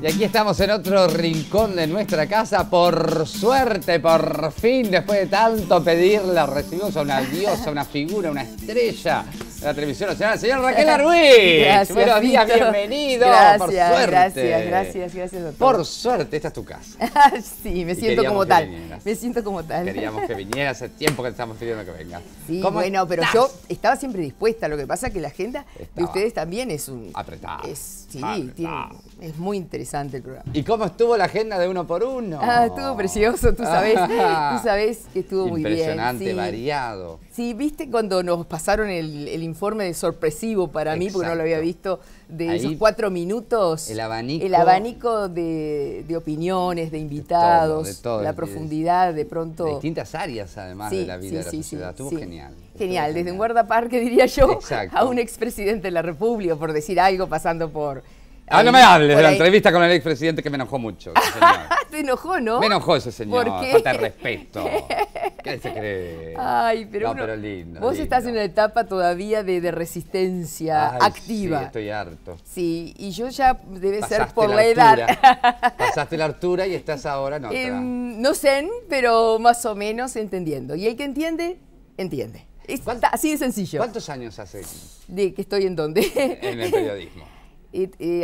Y aquí estamos en otro rincón de nuestra casa. Por suerte, por fin, después de tanto pedirla, recibimos a una diosa, una figura, una estrella la televisión nacional, señor Raquel Arruiz. Gracias, Buenos días, bienvenido. Gracias, por suerte. gracias, gracias, gracias, doctor. Por suerte, esta es tu casa. sí, me siento como tal. vinieras. Me siento como tal. Queríamos que viniera hace tiempo que te estamos pidiendo que vengas. Sí, ¿Cómo bueno, pero yo estaba siempre dispuesta. Lo que pasa es que la agenda de ustedes también es un. apretada, Es, sí, tiene- es muy interesante el programa. ¿Y cómo estuvo la agenda de uno por uno? Ah, estuvo precioso, tú sabes, tú sabes que estuvo muy bien. Impresionante, sí. variado. Sí, viste cuando nos pasaron el, el informe de sorpresivo para mí, porque no lo había visto, de Ahí, esos cuatro minutos. el abanico- El abanico de, de opiniones, de invitados, de todo, la profundidad, de pronto. De distintas áreas, además, de la vida de la sociedad. Estuvo sí. genial. Genial, desde un guardaparque, diría yo, Exacto. a un expresidente de la República, por decir algo, pasando por... Ah, no me hables de la entrevista con el expresidente que me enojó mucho. Te enojó, ¿no? Me enojó ese señor. ¿Por qué? Falta de respeto. ¿Qué se cree? Ay, pero, No, uno- pero lindo. vos lindo. estás en una etapa todavía de, de resistencia Ay, activa. Sí, estoy harto. Sí, y yo ya debe ser por la la, edad. Pasaste la altura y estás ahora en otra. Em, no sé, pero más o menos entendiendo. Y el que entiende, entiende. Es ¿Cuánto- así de sencillo. ¿Cuántos años hace De que estoy en donde. en el periodismo?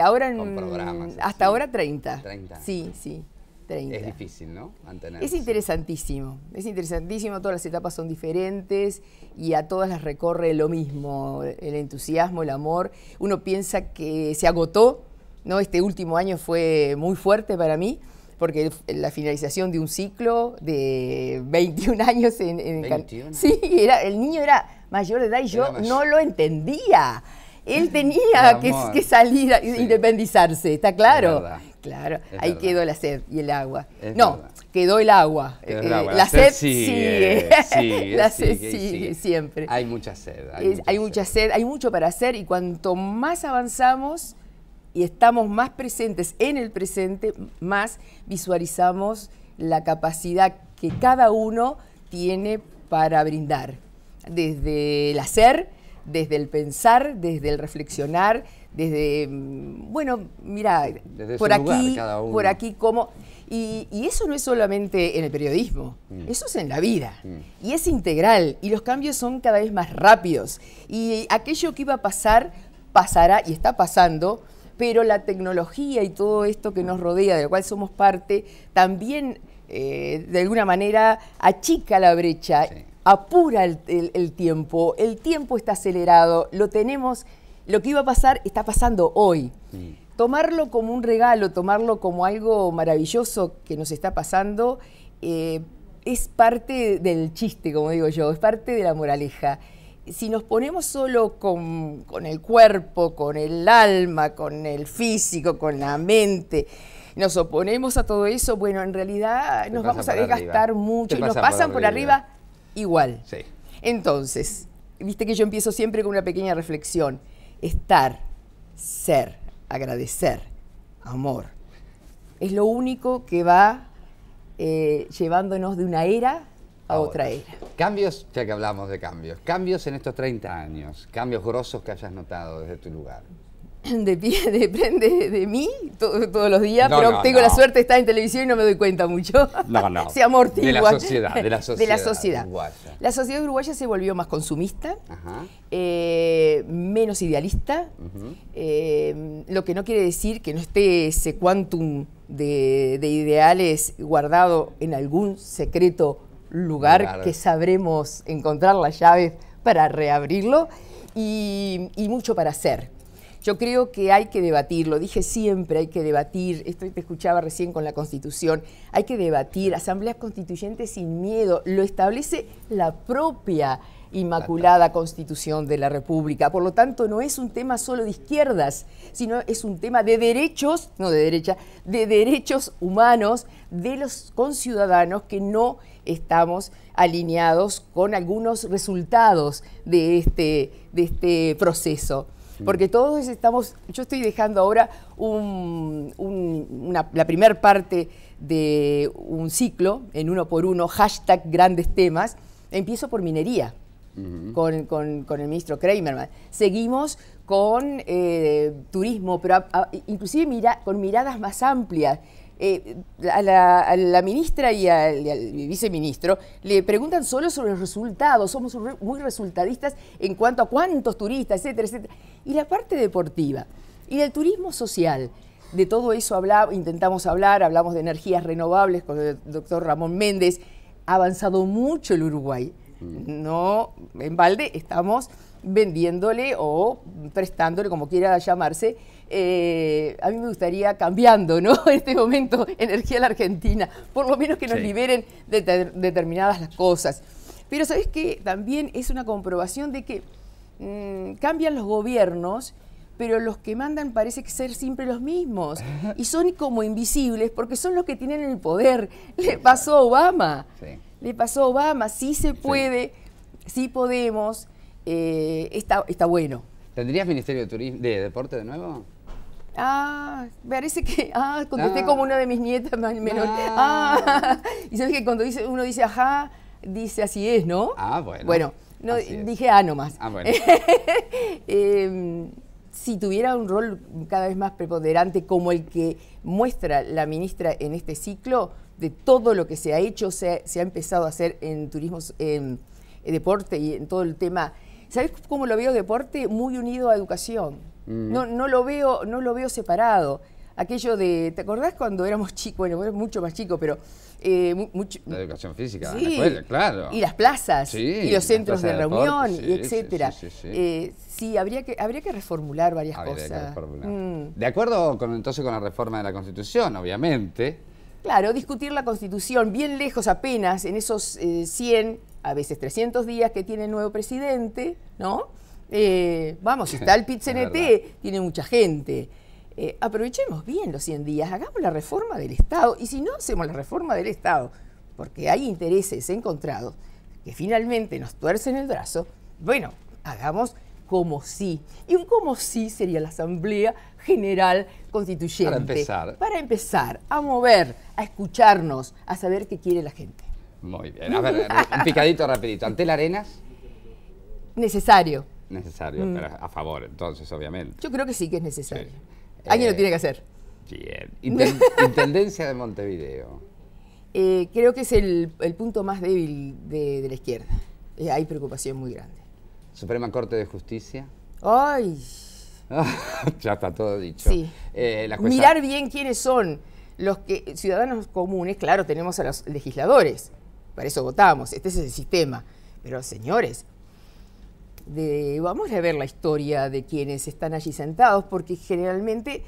Ahora en- Con programas, hasta así. ahora 30. 30. Sí, sí, 30. Es difícil, ¿no? Mantenerse. Es interesantísimo, es interesantísimo, todas las etapas son diferentes y a todas las recorre lo mismo, el entusiasmo, el amor. Uno piensa que se agotó, ¿no? Este último año fue muy fuerte para mí, porque la finalización de un ciclo de 21 años en, en Can- 21. Sí, era, el niño era mayor de edad y yo no lo entendía. Él tenía que, salir a Sí. independizarse, ¿está claro? Claro, Es ahí verdad. quedó la sed y el agua. Es no, verdad. quedó el agua. Quedó el Eh. La, sed sigue. sigue, la sed sigue sigue, siempre. Hay mucha sed. Hay mucha sed, hay mucho para hacer y cuanto más avanzamos y estamos más presentes en el presente, más visualizamos la capacidad que cada uno tiene para brindar. Desde el hacer, desde el pensar, desde el reflexionar, desde, mm, bueno, mira, Desde por aquí, por aquí, cómo. Y, y eso no es solamente en el periodismo, Mm. eso es en la vida. Y es integral, y los cambios son cada vez más rápidos. Y aquello que iba a pasar, pasará y está pasando, pero la tecnología y todo esto que nos rodea, del cual somos parte, también eh, de alguna manera achica la brecha, Sí. Apura el, el- el tiempo, el tiempo está acelerado, lo tenemos, lo que iba a pasar está pasando hoy. Tomarlo como un regalo, tomarlo como algo maravilloso que nos está pasando, eh, es parte del chiste, como digo yo, es parte de la moraleja. Si nos ponemos solo con, con el cuerpo, con el alma, con el físico, con la mente, nos oponemos a todo eso, bueno, en realidad Te nos vamos a arriba. desgastar mucho y nos pasan por arriba. arriba igual. Sí. Entonces, viste que yo empiezo siempre con una pequeña reflexión. Estar, ser, agradecer, amor. Es lo único que va eh, llevándonos de una era a, otra era. Cambios, ya que hablamos de cambios. Cambios en estos 30 años. Cambios grosos que hayas notado desde tu lugar. De depende de mí to- todos los días, No, pero no, tengo no. la suerte de estar en televisión y no me doy cuenta mucho. No, no. se amortigua. De la sociedad, de la De la sociedad sociedad. uruguaya. La sociedad uruguaya se volvió más consumista. Ajá. eh, menos idealista, eh, lo que no quiere decir que no esté ese quantum de, de ideales guardado en algún secreto lugar, que sabremos encontrar las llaves para reabrirlo y, y mucho para hacer. Yo creo que hay que debatir, lo dije siempre, hay que debatir, esto te escuchaba recién con la Constitución, hay que debatir, asambleas constituyentes sin miedo, lo establece la propia Inmaculada Constitución de la República. Por lo tanto, no es un tema solo de izquierdas, sino es un tema de derechos, no de derecha, de derechos humanos de los conciudadanos que no estamos alineados con algunos resultados de este, de este proceso. Porque todos estamos, yo estoy dejando ahora un- un- una- la primera parte de un ciclo en uno por uno, hashtag grandes temas, empiezo por minería. Con, con- con el ministro Kramerman. Seguimos con eh, turismo, pero inclusive mira, con miradas más amplias. Eh, a, la, ministra y al, viceministro le preguntan solo sobre los resultados, somos muy resultadistas en cuanto a cuántos turistas, etcétera, etcétera. Y la parte deportiva y el turismo social, de todo eso intentamos hablar, hablamos de energías renovables con el doctor Ramón Méndez, ha avanzado mucho el Uruguay. Mm. No, en balde estamos vendiéndole o prestándole, como quiera llamarse, eh, a mí me gustaría cambiando, ¿no? En este momento, energía a la Argentina, por lo menos que nos liberen de determinadas las cosas. Pero sabes que también es una comprobación de que mm, cambian los gobiernos, pero los que mandan parece que ser siempre los mismos. Y son como invisibles porque son los que tienen el poder. Le pasó a Obama. Le pasó a Obama. Sí se puede, sí, podemos. Eh, está, está bueno. ¿Tendrías Ministerio de, Turismo, de Deporte de nuevo? Ah, parece que. Ah, contesté ah. como una de mis nietas menor. Ah. ah. y sabes que cuando dice, uno dice ajá, dice así es, ¿no? Ah, bueno. Bueno, no, dije ah nomás. Ah, bueno. Em, si tuviera un rol cada vez más preponderante como el que muestra la ministra en este ciclo, de todo lo que se ha hecho, se, ha empezado a hacer en turismo, en, deporte y en todo el tema. ¿Sabes cómo lo veo deporte? Muy unido a educación Mm. No, no, lo veo, no lo veo separado. Aquello de, ¿te acordás cuando éramos chicos? Bueno, mucho más chico, pero... Eh, mucho, la educación física, sí, la claro. Y las plazas, y los centros de reunión, y etcétera. Sí, eh, sí, habría que, habría que reformular varias cosas. Mm. De acuerdo con, entonces con la reforma de la Constitución, obviamente. Claro, discutir la Constitución bien lejos apenas en esos 100, eh, a veces 300 días que tiene el nuevo presidente, ¿no? Eh, vamos, si está el pit tiene mucha gente. Eh, aprovechemos bien los 100 días, hagamos la reforma del Estado. Y si no hacemos la reforma del Estado, porque hay intereses encontrados que finalmente nos tuercen el brazo, bueno, hagamos como sí. Y un como sí sería la Asamblea General Constituyente. Para empezar. Para empezar a mover, a escucharnos, a saber qué quiere la gente. Muy bien. A ver, un picadito rapidito. ¿Ante la Arenas? Necesario necesario, mm. a favor, entonces, obviamente. Yo creo que sí que es necesario. Alguien lo eh, tiene que hacer. Bien. Intendencia de Montevideo. Eh, creo que es el, punto más débil de, la izquierda. Eh, hay preocupación muy grande. Suprema Corte de Justicia. ¡Ay! ya está todo dicho. Sí. Mirar bien quiénes son los que ciudadanos comunes. Claro, tenemos a los legisladores. Para eso votamos. Este es el sistema. Pero señores, vamos a ver la historia de quienes están allí sentados, porque generalmente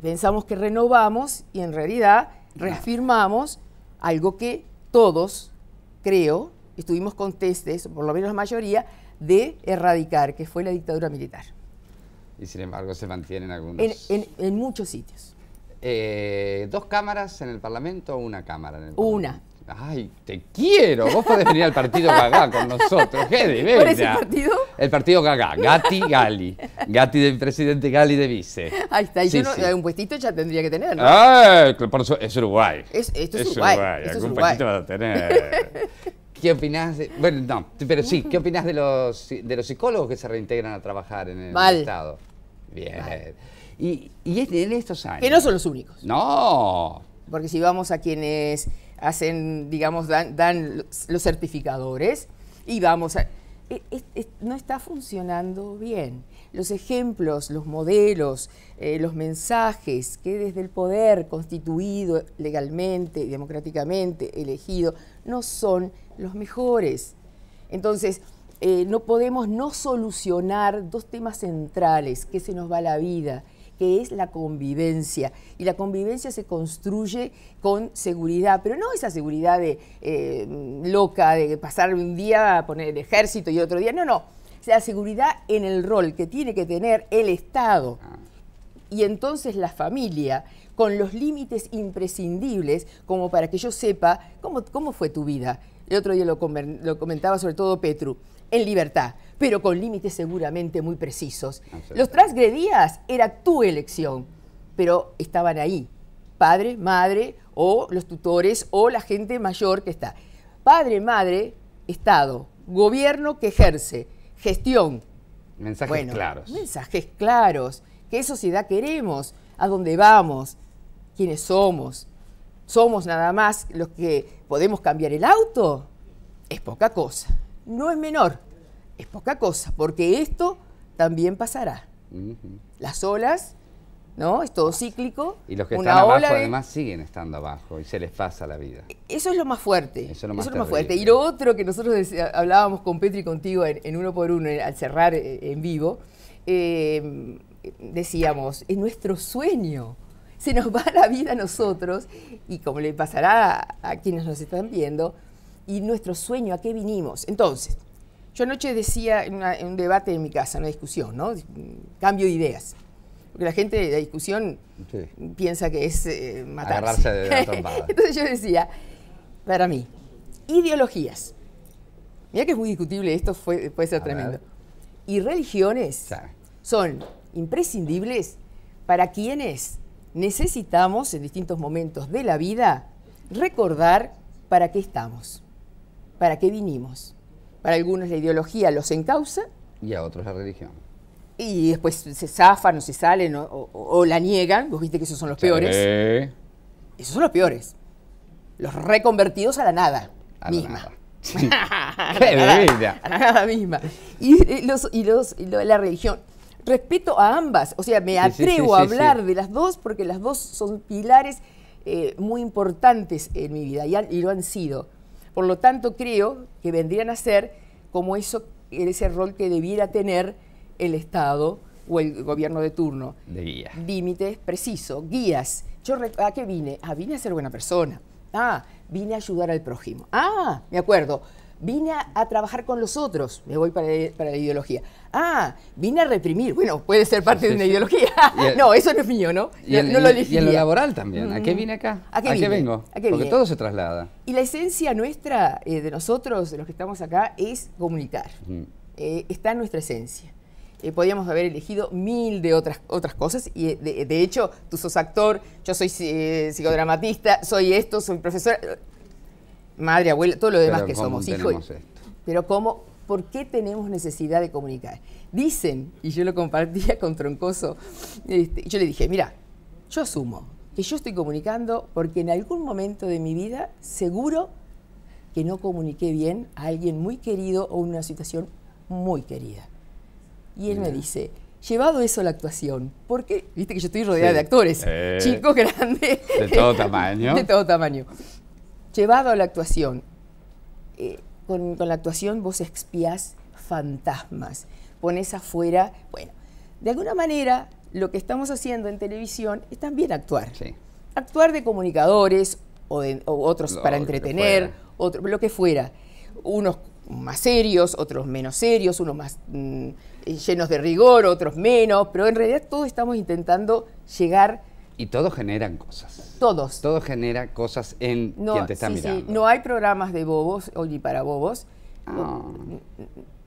pensamos que renovamos y en realidad reafirmamos algo que todos, creo, estuvimos contestes, por lo menos la mayoría, de erradicar, que fue la dictadura militar. Y sin embargo se mantienen algunos... En, muchos sitios. Eh, ¿Dos cámaras en el Parlamento o una cámara en el Parlamento? Una. Ay, te quiero. Vos podés venir al partido Gagá con nosotros. ¿Qué de ¿Cuál es el partido? El partido Gagá. Gatti Gali. Gatti del presidente Gali de vice. Ahí está. Y no, un puestito ya tendría que tener, ¿no? Ah, por eso es Uruguay. Es, esto es, Uruguay. Algún puestito vas a tener. ¿Qué opinás de.? Bueno, no, pero sí. ¿Qué opinás de los, de los psicólogos que se reintegran a trabajar en el Mal. Estado? Bien. Y, y en estos años. Que no son los únicos. No. Porque si vamos a quienes hacen, digamos, dan, los certificadores y vamos a... E, no está funcionando bien. Los ejemplos, los modelos, eh, los mensajes que desde el poder constituido legalmente, democráticamente elegido, no son los mejores. Entonces, eh, no podemos no solucionar dos temas centrales, que se nos va la vida que es la convivencia. Y la convivencia se construye con seguridad, pero no esa seguridad de, eh, loca de pasar un día a poner el ejército y otro día, no, no. La seguridad en el rol que tiene que tener el Estado ah. y entonces la familia con los límites imprescindibles como para que yo sepa cómo, cómo fue tu vida. El otro día lo, lo comentaba sobre todo Petru en libertad, pero con límites seguramente muy precisos. Los transgredías era tu elección, pero estaban ahí, padre, madre, o los tutores, o la gente mayor que está. Padre, madre, Estado, gobierno que ejerce, gestión, Mensajes Bueno, claros. Mensajes claros. ¿Qué sociedad queremos? ¿A dónde vamos? ¿Quiénes somos? ¿Somos nada más los que podemos cambiar el auto? Es poca cosa. No es menor. Es poca cosa, porque esto también pasará. Las olas, ¿no? Es todo cíclico. Y los que están abajo de- además siguen estando abajo y se les pasa la vida. Eso es lo más fuerte. Eso es lo más fuerte. terrible. Y lo otro que nosotros hablábamos con Petri y contigo en, en uno por uno, al cerrar eh, en vivo, eh, decíamos, es nuestro sueño. Se nos va la vida a nosotros y como le pasará a, a quienes nos están viendo, y nuestro sueño, ¿a qué vinimos? Entonces, yo anoche decía en, una- en un debate en mi casa, una discusión, ¿no? Cambio de ideas. Porque la gente de la discusión Sí. piensa que es eh, matarse. Agarrarse de la trompada. Entonces yo decía, para mí, ideologías. Mira que es muy discutible, esto fue, puede ser A tremendo. ver. Y religiones Sí. son imprescindibles para quienes necesitamos en distintos momentos de la vida recordar para qué estamos, para qué vinimos. Para algunos la ideología los encausa Y a otros la religión. y después se zafan o se salen o, o- o la niegan. Vos viste que esos son los peores. Sí. Esos son los peores. Los reconvertidos a la nada A la misma. nada. Sí. ¡Qué divina! A la nada misma. Y, eh, los, y, los, y lo- la religión. Respeto a ambas. O sea, me Sí, sí, atrevo sí, a hablar de las dos porque las dos son pilares eh, muy importantes en mi vida y, han- y lo han sido. Por lo tanto, creo que vendrían a ser como eso, ese rol que debiera tener el Estado o el gobierno de turno De guía. límites precisos, guías. Yo ¿A qué vine? Ah, vine a ser buena persona. Ah, vine a ayudar al prójimo. Ah, me acuerdo. Vine a, a trabajar con los otros. Me voy para, para la ideología. Ah, vine a reprimir. Bueno, puede ser parte Sí, de una sí. ideología. El- no, eso no es mío, ¿no? Y, No- en, no lo y- y en lo laboral también. ¿A qué vine acá? ¿A qué vengo? ¿A qué Porque vine? todo se traslada. Y la esencia nuestra, eh, de nosotros, de los que estamos acá, es comunicar. Eh, está en nuestra esencia. Eh, podíamos haber elegido mil de otras, otras cosas y eh, de, de hecho tú sos actor, yo soy eh, psicodramatista, soy esto, soy profesora, madre, abuela, todo lo demás Pero que ¿cómo somos, hijo. esto? Pero ¿cómo? ¿Por qué tenemos necesidad de comunicar? Dicen, y yo lo compartía con Troncoso, este, yo le dije, mira, yo asumo que yo estoy comunicando porque en algún momento de mi vida seguro que no comuniqué bien a alguien muy querido o en una situación muy querida. Y él me dice, llevado eso a la actuación, porque viste que yo estoy rodeada Sí. de actores, Eh. chicos, grandes. De todo tamaño. de todo tamaño. Llevado a la actuación, eh, con, con la actuación vos expiás fantasmas, pones afuera, bueno, de alguna manera lo que estamos haciendo en televisión es también actuar. Sí. Actuar de comunicadores o, de, o otros Lo para entretener, otro, lo que fuera. Unos más serios, otros menos serios, unos más mm, llenos de rigor, otros menos, pero en realidad todos estamos intentando llegar, Y todos generan cosas. todos, Todo genera cosas en no, quien te está sí, sí, mirando. no hay programas de bobos o ni para bobos. Ah.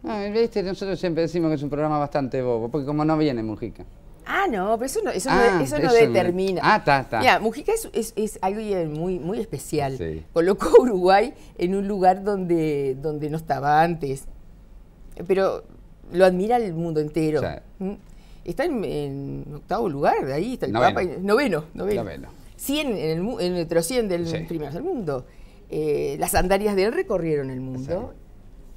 Ah, viste, nosotros siempre decimos que es un programa bastante bobo, porque como no viene Mujica. Ah, no, pero eso no, eso no Ah, eso no eso no- determina. Ah, está, está. Mira, Mujica es, es, es algo muy, muy especial. Sí. Colocó a Uruguay en un lugar donde, donde no estaba antes. Pero lo admira el mundo entero. Sí. ¿Mm? Está en, en octavo lugar, de ahí está el Noveno. Papa. Noveno, noveno. Noveno. 100 en el, en el otro 100 del Sí. primeros del mundo. Eh, las sandalias de él recorrieron el mundo.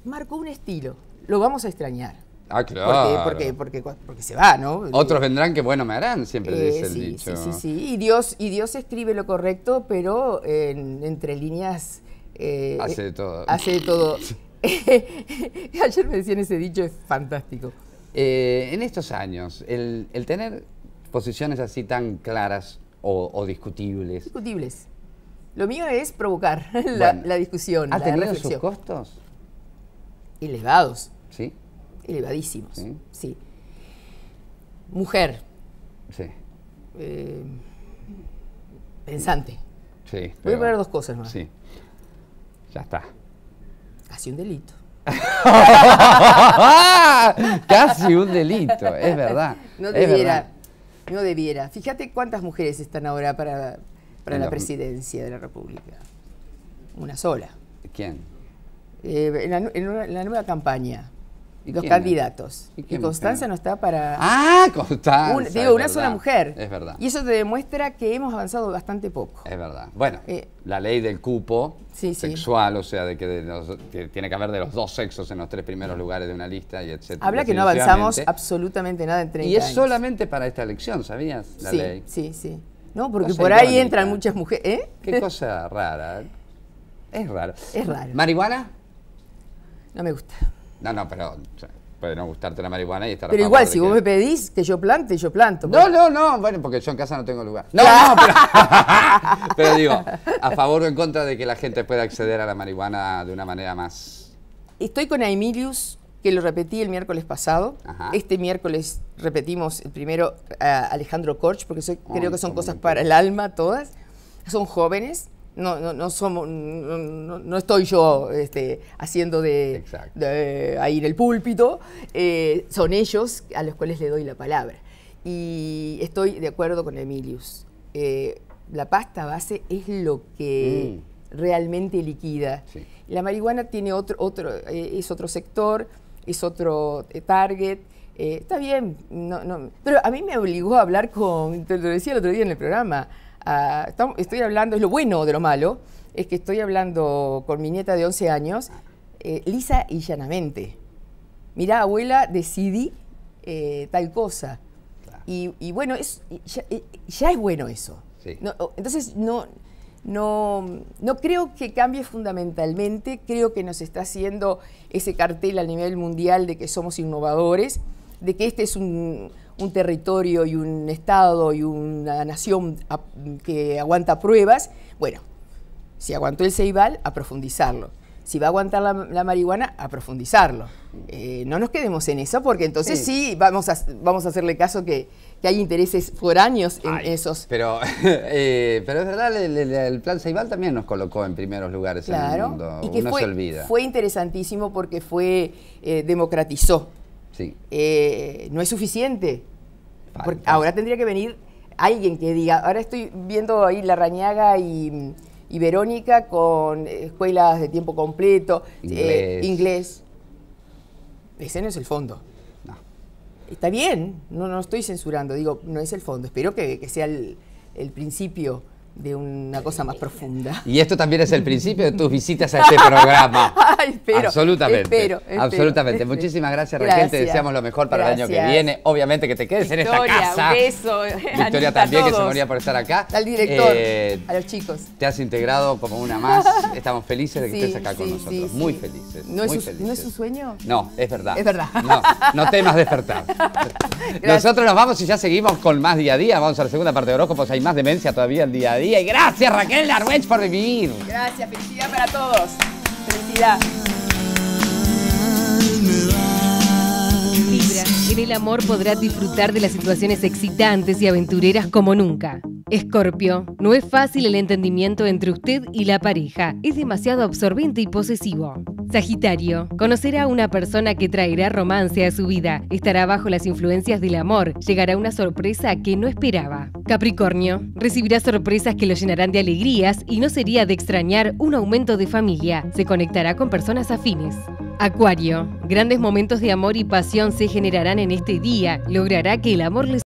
Marcó un estilo. Lo vamos a extrañar. Ah, claro. Porque, porque, porque, porque se va, ¿no? Otros vendrán que bueno me harán, siempre Eh, dice el sí, dicho. sí, sí, sí. Y Dios, y Dios escribe lo correcto, pero en- entre líneas... eh, Hace de todo. Hace de todo. Ayer me decían ese dicho, es fantástico. Eh, en estos años, el, el tener posiciones así tan claras o, o discutibles, Discutibles. Lo mío es provocar la, Bueno, la discusión, ¿ha la tenido sus costos? Elevados, Sí, elevadísimos. Sí. Sí. Mujer, sí, eh, pensante. sí. Voy a poner dos cosas más. Sí. Ya está. Casi un delito. Casi un delito, es verdad. No debiera, verdad. no debiera. Fíjate cuántas mujeres están ahora para, para la presidencia de la República. Una sola. ¿Quién? Eh, la, en la nueva campaña. ¿Y los candidatos. ¿Y Y, Constanza mujer? no está para... Ah, Constanza. un- digo, una verdad, sola mujer. Es verdad. Y eso te demuestra que hemos avanzado bastante poco. Es verdad. Bueno, Eh, la ley del cupo Sí, sí. sexual, o sea, de que, de los- que tiene que haber de los dos sexos en los tres primeros lugares de una lista y etcétera. Habla que no avanzamos absolutamente nada en 30 Y es años. solamente para esta elección, ¿sabías? La sí, ley. sí, sí. No, porque Cosa por ahí entran muchas mujeres. ¿Eh? Qué cosa rara. Es raro. Es raro. ¿Marihuana? No me gusta. No, no, pero puede no gustarte la marihuana y estar Pero igual, si que- vos me pedís que yo plante, yo planto. No, no, no, bueno, porque yo en casa no tengo lugar. No, no, pero, pero digo, a favor o en contra de que la gente pueda acceder a la marihuana de una manera más... Estoy con Aemilius, que lo repetí el miércoles pasado. Ajá. Este miércoles repetimos el primero a Alejandro Korch, porque soy- creo que son cosas para el alma todas. Son jóvenes. No, no, no somos, no, no- no estoy yo este, haciendo de, de ahí en el púlpito. Eh, son ellos a los cuales le doy la palabra. Y estoy de acuerdo con Emilius. Eh, la pasta base es lo que realmente liquida. Sí. La marihuana tiene otro, otro, eh, es otro sector, es otro eh, target. está bien, no, no, pero a mí me obligó a hablar con, te lo decía el otro día en el programa, ah, estoy hablando, es lo bueno de lo malo, es que estoy hablando con mi nieta de 11 años, eh, lisa y llanamente. Mirá, abuela, decidí eh, tal cosa. Claro. Y, y bueno, es, ya, eh, ya es bueno eso. Sí. No, entonces, no, no, no creo que cambie fundamentalmente, creo que nos está haciendo ese cartel a nivel mundial de que somos innovadores, de que este es un, un territorio y un Estado y una nación a- que aguanta pruebas. Bueno, si aguantó el Ceibal, a profundizarlo. Si va a aguantar la, la marihuana, a profundizarlo. Eh, no nos quedemos en eso, porque entonces Sí. sí, vamos, a, vamos a hacerle caso que, que hay intereses foráneos en Ay, esos. Pero, eh, pero es verdad, el, el- el plan Ceibal también nos colocó en primeros lugures en el Claro, mundo. y que Uno fue, se olvida. fue interesantísimo porque fue eh, democratizó. Sí. Eh, no es suficiente. Porque ahora tendría que venir alguien que diga, ahora estoy viendo ahí la Rañaga y, y Verónica con escuelas de tiempo completo, eh, Inglés. inglés. Ese no es el fondo. No. Está bien, no, no estoy censurando, digo, no es el fondo. Espero que, que sea el, el principio de una cosa más profunda. Y esto también es el principio de tus visitas a este programa. Ay, espero, absolutamente. espero, espero, absolutamente. espero. Muchísimas gracias, Raquel. Te Gracias. deseamos lo mejor para el año que viene. Obviamente que te quedes en esta Victoria, casa. un beso. Victoria a también, que se moría por estar acá. Al director, Eh, a los chicos. te has integrado como una más. Estamos felices de que Sí, estés acá con nosotros. sí, muy felices. ¿No es un- felices. ¿no es un sueño? No, es verdad. Es verdad. No, no temas despertar. Nosotros nos vamos y ya seguimos con más día a día. Vamos a la segunda parte de horóscopos. Hay más demencia todavía el día a día. Gracias, Raquel Darwech, por vivir. Gracias, felicidad para todos. Felicidad. En el amor podrás disfrutar de las situaciones excitantes y aventureras como nunca. Escorpio, no es fácil el entendimiento entre usted y la pareja, es demasiado absorbente y posesivo. Sagitario, conocerá a una persona que traerá romance a su vida, estará bajo las influencias del amor, llegará una sorpresa que no esperaba. Capricornio, recibirá sorpresas que lo llenarán de alegrías y no sería de extrañar un aumento de familia, se conectará con personas afines. Acuario, grandes momentos de amor y pasión se generarán en este día, logrará que el amor le